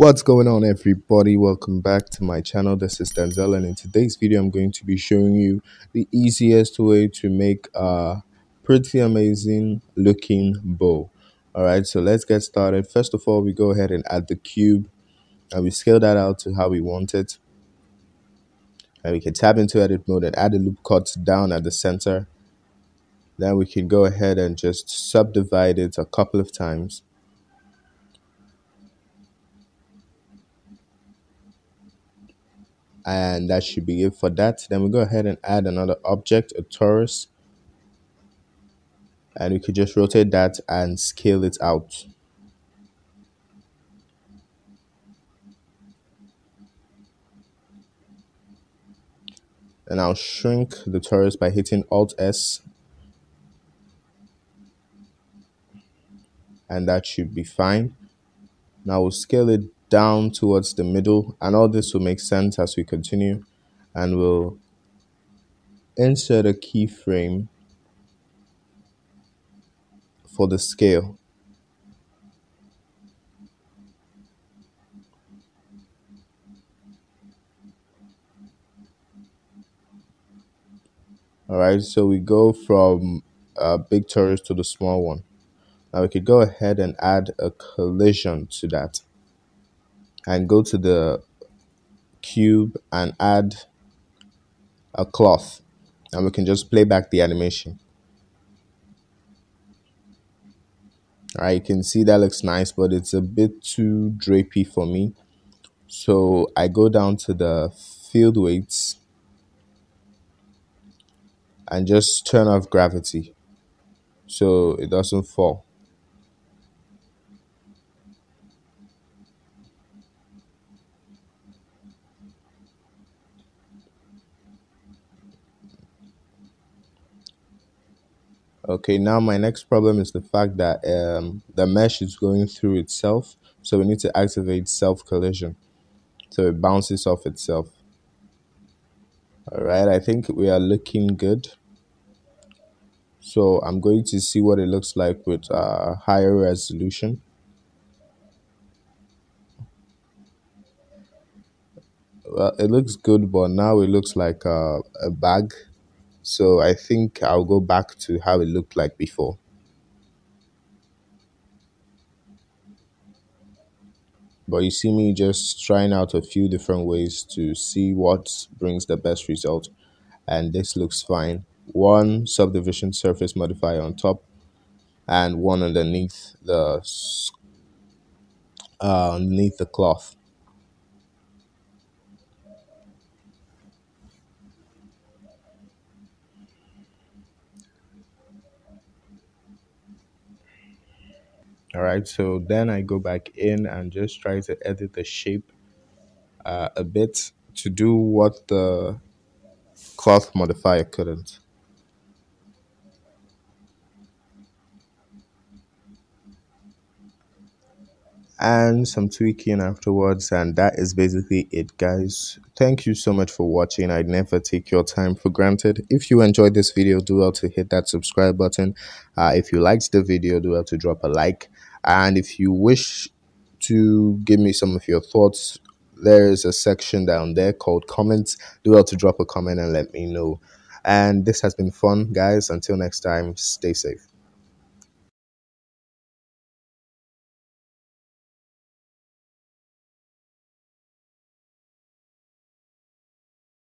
What's going on everybody? Welcome back to my channel. This is Denzel and in today's video I'm going to be showing you the easiest way to make a pretty amazing looking bow. Alright, so let's get started. First of all, we go ahead and add the cube and we scale that out to how we want it. And we can tap into edit mode and add a loop cut down at the center. Then we can go ahead and just subdivide it a couple of times and that should be it for that. Then we go ahead and add another object a torus. And we could just rotate that and scale it out. And I'll shrink the torus by hitting alt S. And that should be fine. Now we'll scale it down towards the middle and all this will make sense as we continue and we'll insert a keyframe for the scale. Alright, so we go from a big torus to the small one. Now we could go ahead and add a collision to that and go to the cube and add a cloth and we can just play back the animation. Alright, you can see that looks nice, but it's a bit too drapey for me. So I go down to the field weights and just turn off gravity so it doesn't fall. Okay, now my next problem is the fact that um, the mesh is going through itself. So we need to activate self collision. So it bounces off itself. All right, I think we are looking good. So I'm going to see what it looks like with uh, higher resolution. Well, it looks good, but now it looks like uh, a bag so I think I'll go back to how it looked like before. But you see me just trying out a few different ways to see what brings the best result. And this looks fine. One subdivision surface modifier on top and one underneath the uh, underneath the cloth. All right so then i go back in and just try to edit the shape uh, a bit to do what the cloth modifier couldn't. And some tweaking afterwards and that is basically it guys. Thank you so much for watching. I never take your time for granted. If you enjoyed this video do well to hit that subscribe button. Uh, if you liked the video do well to drop a like and if you wish to give me some of your thoughts there is a section down there called comments. Do well to drop a comment and let me know. And this has been fun guys. Until next time stay safe